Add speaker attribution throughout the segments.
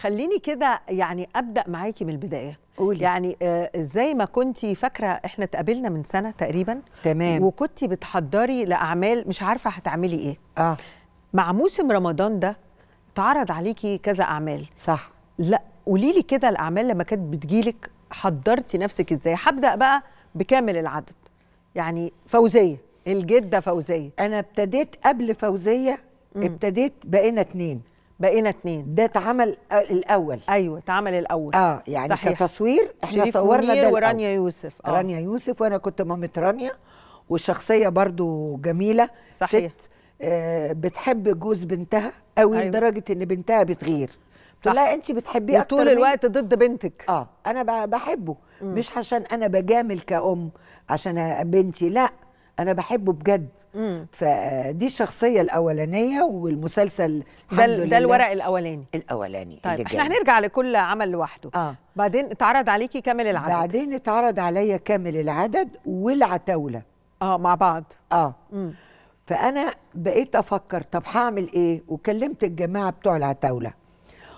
Speaker 1: خليني كده يعني أبدأ معاكي من البداية.
Speaker 2: قولي.
Speaker 1: يعني آه، زي ما كنتي فاكرة إحنا اتقابلنا من سنة تقريبا.
Speaker 2: تمام.
Speaker 1: وكنتي بتحضري لأعمال مش عارفة هتعملي إيه.
Speaker 2: آه.
Speaker 1: مع موسم رمضان ده اتعرض عليكي كذا أعمال.
Speaker 2: صح.
Speaker 1: لا قولي لي كده الأعمال لما كانت بتجيلك حضرتي نفسك إزاي؟ هبدأ بقى بكامل العدد. يعني فوزية الجدة فوزية.
Speaker 2: أنا ابتديت قبل
Speaker 1: فوزية.
Speaker 2: ابتديت بقينا اتنين.
Speaker 1: بقينا اتنين
Speaker 2: ده اتعمل الأول
Speaker 1: أيوه اتعمل الأول
Speaker 2: آه يعني
Speaker 1: صحيح.
Speaker 2: كتصوير
Speaker 1: إحنا
Speaker 2: صورنا ده
Speaker 1: ورانيا يوسف آه.
Speaker 2: رانيا يوسف وأنا كنت مامة رانيا والشخصيه برضو جميلة
Speaker 1: صحيح.
Speaker 2: ست آه بتحب جوز بنتها قوي
Speaker 1: أيوة.
Speaker 2: لدرجة إن بنتها بتغير
Speaker 1: صح.
Speaker 2: فلا أنت بتحبيه
Speaker 1: أكتر
Speaker 2: مني.
Speaker 1: الوقت ضد بنتك
Speaker 2: آه أنا بحبه
Speaker 1: مم.
Speaker 2: مش عشان أنا بجامل كأم عشان بنتي لا أنا بحبه بجد.
Speaker 1: مم.
Speaker 2: فدي الشخصية الأولانية والمسلسل
Speaker 1: ده ده الورق الأولاني.
Speaker 2: الأولاني
Speaker 1: طيب
Speaker 2: اللي
Speaker 1: إحنا
Speaker 2: جاي.
Speaker 1: هنرجع لكل عمل لوحده.
Speaker 2: آه.
Speaker 1: بعدين اتعرض عليكي كامل العدد.
Speaker 2: بعدين اتعرض عليا كامل العدد والعتاولة.
Speaker 1: آه مع بعض.
Speaker 2: آه.
Speaker 1: مم.
Speaker 2: فأنا بقيت أفكر طب هعمل إيه؟ وكلمت الجماعة بتوع العتاولة.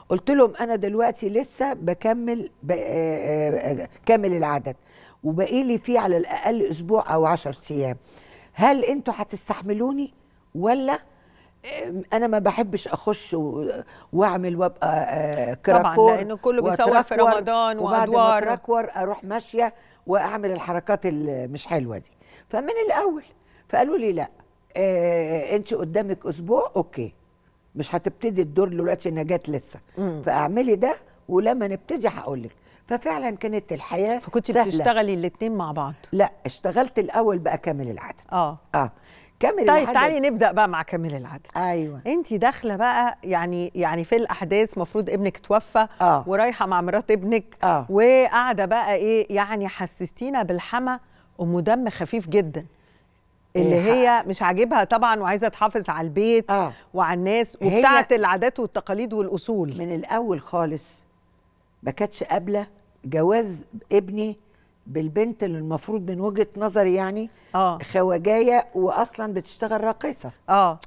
Speaker 2: قلت لهم أنا دلوقتي لسه بكمل ب... آه، آه، كامل العدد. وبقي لي فيه على الأقل أسبوع أو عشر أيام. هل أنتوا هتستحملوني؟ ولا؟ أنا ما بحبش أخش وأعمل وأبقى آه،
Speaker 1: طبعا
Speaker 2: كراكور
Speaker 1: لأنه كله بيصور في رمضان
Speaker 2: وبعد ما وأدوار. أروح ماشية وأعمل الحركات اللي مش حلوة دي. فمن الأول فقالوا لي لأ آه أنت قدامك أسبوع okay. مش هتبتدي الدور دلوقتي نجاة لسه.
Speaker 1: مم.
Speaker 2: فأعملي ده ولما نبتدي هقول لك ففعلا كانت الحياة
Speaker 1: فكنت
Speaker 2: سهلة.
Speaker 1: بتشتغلي الاثنين مع بعض.
Speaker 2: لا اشتغلت الأول بقى كامل العدد.
Speaker 1: آه.
Speaker 2: آه. كامل
Speaker 1: طيب
Speaker 2: العدد.
Speaker 1: تعالي نبدأ بقى مع كامل العدد.
Speaker 2: أيوه.
Speaker 1: انت داخلة بقى يعني يعني في الأحداث مفروض ابنك توفى
Speaker 2: آه.
Speaker 1: ورايحة مع مرات ابنك
Speaker 2: آه.
Speaker 1: وقاعدة بقى إيه يعني حسستينا بالحما ام دم خفيف جدا. اللي
Speaker 2: إيه.
Speaker 1: هي مش عاجبها طبعا وعايزة تحافظ على البيت
Speaker 2: آه.
Speaker 1: وعلى الناس وبتاعة العادات والتقاليد والأصول.
Speaker 2: من الأول خالص ما كانتش قابلة جواز ابني بالبنت اللي المفروض من وجهة نظري يعني
Speaker 1: آه.
Speaker 2: خواجاية واصلا بتشتغل راقصة.
Speaker 1: آه.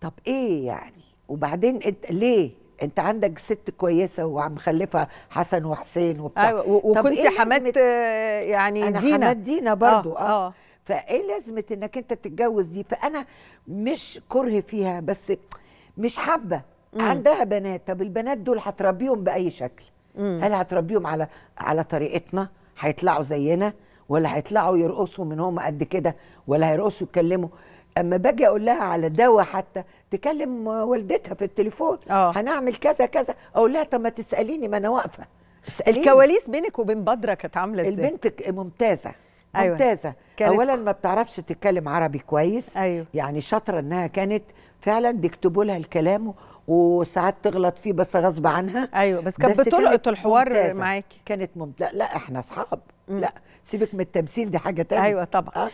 Speaker 2: طب إيه يعني؟ وبعدين أنت ليه؟ أنت عندك ست كويسة وعم مخلفه حسن وحسين وبتاع. أيوه
Speaker 1: وكنت
Speaker 2: إيه
Speaker 1: حمات آه، يعني
Speaker 2: أنا
Speaker 1: دينا.
Speaker 2: حماد دينا برضو آه,
Speaker 1: آه, آه.
Speaker 2: فإيه لازمة إنك أنت تتجوز دي؟ فأنا مش كره فيها بس مش
Speaker 1: حابة.
Speaker 2: عندها بنات طب البنات دول هتربيهم بأي شكل؟
Speaker 1: مم.
Speaker 2: هل هتربيهم على على طريقتنا؟ هيطلعوا زينا ولا هيطلعوا يرقصوا من هم قد كده ولا هيرقصوا يتكلموا؟ أما باجي أقول لها على دواء حتى تكلم والدتها في التليفون
Speaker 1: آه.
Speaker 2: هنعمل كذا كذا. أقول لها طب ما تسأليني ما أنا واقفة. اسأليني.
Speaker 1: الكواليس بينك وبين بدرة كانت عاملة إزاي؟
Speaker 2: البنت ممتازة
Speaker 1: أيوة.
Speaker 2: ممتازة.
Speaker 1: كانت-
Speaker 2: اولا ما بتعرفش تتكلم عربي كويس
Speaker 1: أيوه.
Speaker 2: يعني شاطرة إنها كانت فعلا بيكتبوا لها الكلام وساعات تغلط فيه بس غصب عنها
Speaker 1: أيوه بس كانت بتلقط الحوار. معاكي
Speaker 2: كانت ممتازه لا, لا إحنا
Speaker 1: أصحاب.
Speaker 2: لا سيبك من التمثيل دي حاجة تانية
Speaker 1: أيوه طبعا
Speaker 2: آه.